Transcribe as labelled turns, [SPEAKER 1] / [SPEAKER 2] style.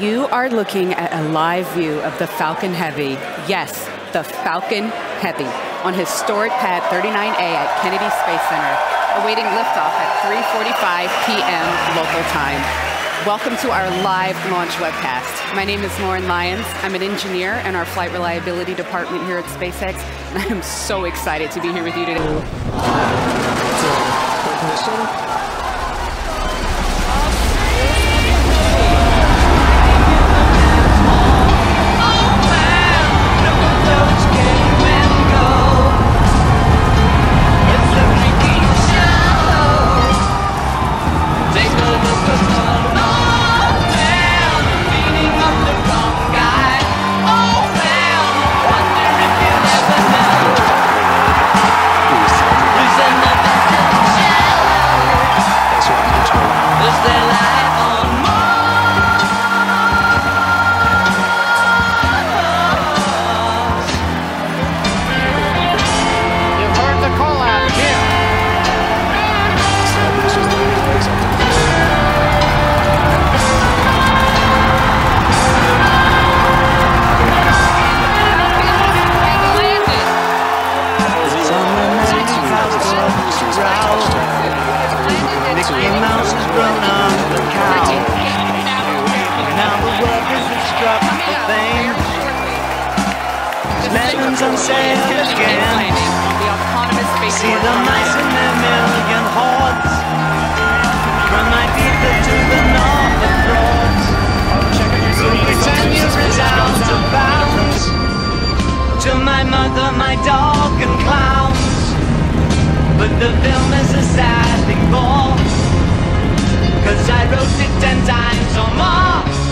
[SPEAKER 1] You are looking at a live view of the Falcon Heavy. Yes, the Falcon Heavy on historic pad 39A at Kennedy Space Center, awaiting liftoff at 3.45 p.m. local time. Welcome to our live launch webcast. My name is Lauren Lyons. I'm an engineer in our flight reliability department here at SpaceX, and I am so excited to be here with you today.
[SPEAKER 2] Mickey Mouse has grown up the cow. Now the workers have struck the fame. Lemons on sale again. See the mice But the film is a sad thing for. Cause I wrote it ten times or more